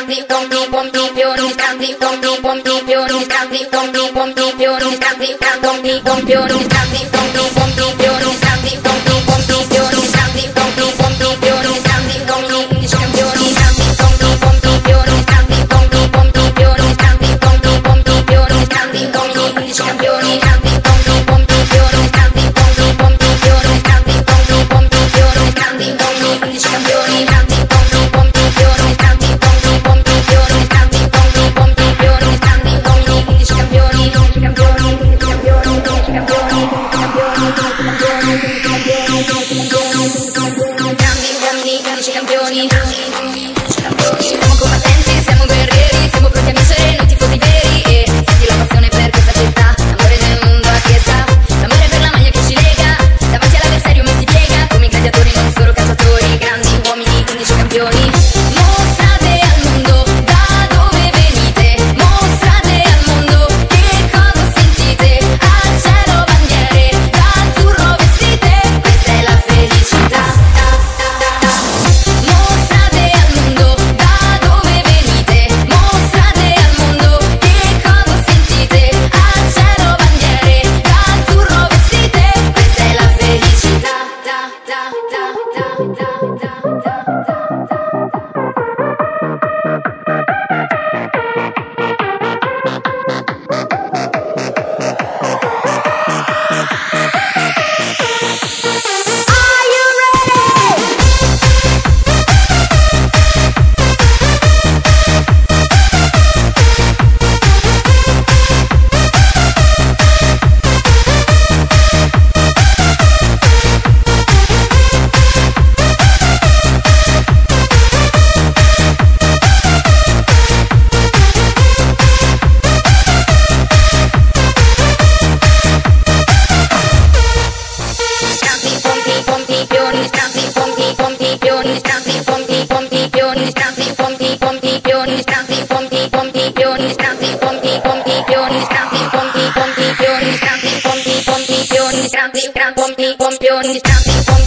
scandi tondi pompi pioni scandi tondi pompi pioni scandi tondi pompi pioni scandi tondi pompioni campioni, campioni, campioni, pompi, pioni, scampi, pompi, pompi, pioni, scampi, pompi, pompi, pioni, scampi, pompi, pompi, pioni, scampi, pompi, pompi, pioni, scampi, pompi, pompi, pioni, scampi, pompi, pompi, pioni, scampi, pompi, pompi, pioni, scampi